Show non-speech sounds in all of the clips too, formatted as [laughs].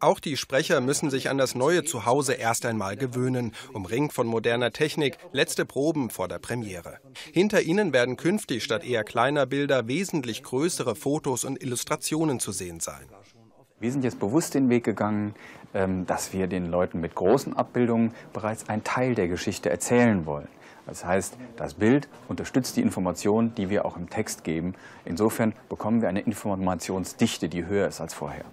Auch die Sprecher müssen sich an das neue Zuhause erst einmal gewöhnen, umringt von moderner Technik, letzte Proben vor der Premiere. Hinter ihnen werden künftig statt eher kleiner Bilder wesentlich größere Fotos und Illustrationen zu sehen sein. Wir sind jetzt bewusst den Weg gegangen, ähm, dass wir den Leuten mit großen Abbildungen bereits einen Teil der Geschichte erzählen wollen. Das heißt, das Bild unterstützt die Information, die wir auch im Text geben. Insofern bekommen wir eine Informationsdichte, die höher ist als vorher.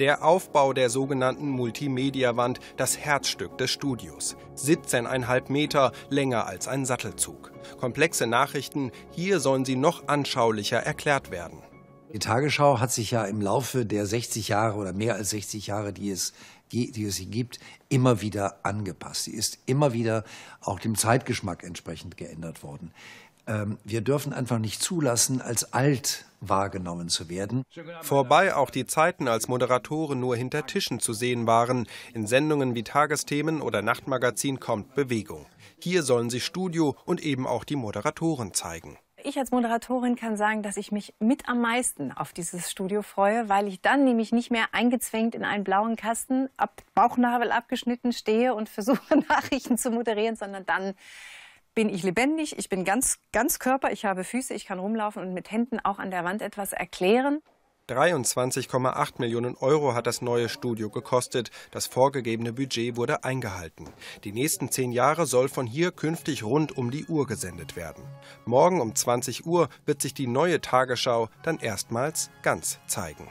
Der Aufbau der sogenannten Multimedia-Wand, das Herzstück des Studios. 17,5 Meter, länger als ein Sattelzug. Komplexe Nachrichten, hier sollen sie noch anschaulicher erklärt werden. Die Tagesschau hat sich ja im Laufe der 60 Jahre oder mehr als 60 Jahre, die es, die es gibt, immer wieder angepasst. Sie ist immer wieder auch dem Zeitgeschmack entsprechend geändert worden. Ähm, wir dürfen einfach nicht zulassen, als alt wahrgenommen zu werden. Vorbei auch die Zeiten, als Moderatoren nur hinter Tischen zu sehen waren. In Sendungen wie Tagesthemen oder Nachtmagazin kommt Bewegung. Hier sollen sich Studio und eben auch die Moderatoren zeigen. Ich als Moderatorin kann sagen, dass ich mich mit am meisten auf dieses Studio freue, weil ich dann nämlich nicht mehr eingezwängt in einen blauen Kasten, ab Bauchnabel abgeschnitten stehe und versuche [laughs] Nachrichten zu moderieren, sondern dann bin ich lebendig, ich bin ganz, ganz Körper, ich habe Füße, ich kann rumlaufen und mit Händen auch an der Wand etwas erklären. 23,8 Millionen Euro hat das neue Studio gekostet. Das vorgegebene Budget wurde eingehalten. Die nächsten zehn Jahre soll von hier künftig rund um die Uhr gesendet werden. Morgen um 20 Uhr wird sich die neue Tagesschau dann erstmals ganz zeigen.